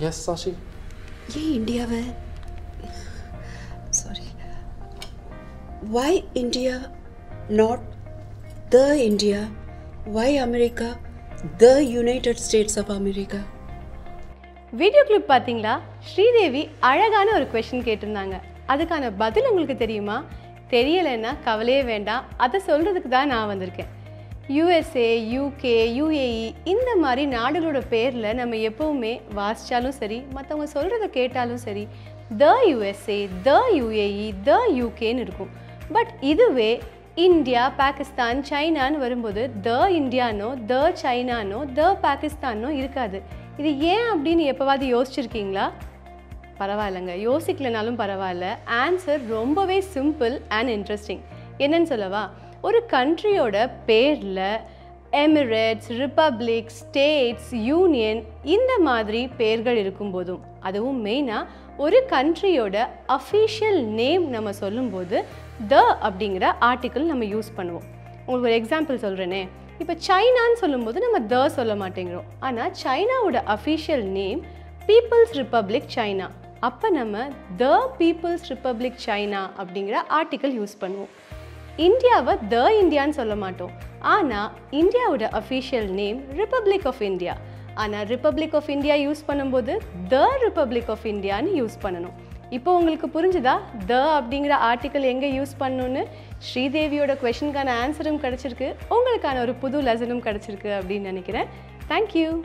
Yes, Sashi. ஏன் இந்தியாவை sorry why India not the India why America the United States of America video clip பார்த்தீங்களா? ஸ்ரீதேவி அழகான ஒரு question கேட்டிருந்தாங்க. அதுக்கான பதில் உங்களுக்கு தெரியுமா? தெரியலைன்னா கவலையே வேண்டாம். அதை சொல்கிறதுக்கு தான் நான் வந்திருக்கேன். யூஎஸ்ஏ யூகே யூஏஇ இந்த மாதிரி நாடுகளோட பேரில் நம்ம எப்போவுமே வாசித்தாலும் சரி மற்றவங்க சொல்கிறத கேட்டாலும் சரி த யூஎஸ்ஏ த யூஏஇ த யூகேன்னு இருக்கும். பட் இதுவே இந்தியா பாகிஸ்தான் சைனான்னு வரும்போது த இந்தியானோ த சைனானோ த பாகிஸ்தானோ இருக்காது. இது ஏன் அப்படின்னு எப்போவாது யோசிச்சிருக்கீங்களா? பரவாயில்லைங்க. யோசிக்கலனாலும் பரவாயில்ல. ஆன்சர் ரொம்பவே சிம்பிள் அண்ட் இன்ட்ரெஸ்டிங் என்னன்னு சொல்லவா? ஒரு கண்ட்ரியோட பேரில் எமிரேட்ஸ் ரிப்பப்ளிக் ஸ்டேட்ஸ் யூனியன் இந்த மாதிரி பேர்கள் இருக்கும்போதும் அதுவும் மெயினாக ஒரு கண்ட்ரியோட அஃபீஷியல் நேம் நம்ம சொல்லும்போது த அப்படிங்கிற ஆர்டிக்கிள் நம்ம யூஸ் பண்ணுவோம். உங்களுக்கு ஒரு எக்ஸாம்பிள் சொல்கிறேனே இப்போ சைனான்னு சொல்லும்போது நம்ம த சொல்ல மாட்டேங்கிறோம். ஆனால் சைனாவோட official name people's republic China அப்போ நம்ம த பீப்புள்ஸ் ரிப்பப்ளிக் சைனா அப்படிங்கிற ஆர்டிக்கல் யூஸ் பண்ணுவோம். இந்தியாவை த இந்தியான்னு சொல்ல மாட்டோம். ஆனால் இந்தியாவோட official name republic of India ஆனால் ரிப்பப்ளிக் ஆஃப் இந்தியா யூஸ் பண்ணும்போது த ரிப்பப்ளிக் ஆஃப் இந்தியான்னு யூஸ் பண்ணணும். இப்போ உங்களுக்கு புரிஞ்சுதா? த அப்படிங்கிற ஆர்டிக்கல் எங்கே யூஸ் பண்ணணும்னு ஸ்ரீதேவியோட கொஷனுக்கான ஆன்சரும் கிடச்சிருக்கு. உங்களுக்கான ஒரு புது லெசனும் கிடச்சிருக்கு அப்படின்னு நினைக்கிறேன். தேங்க்யூ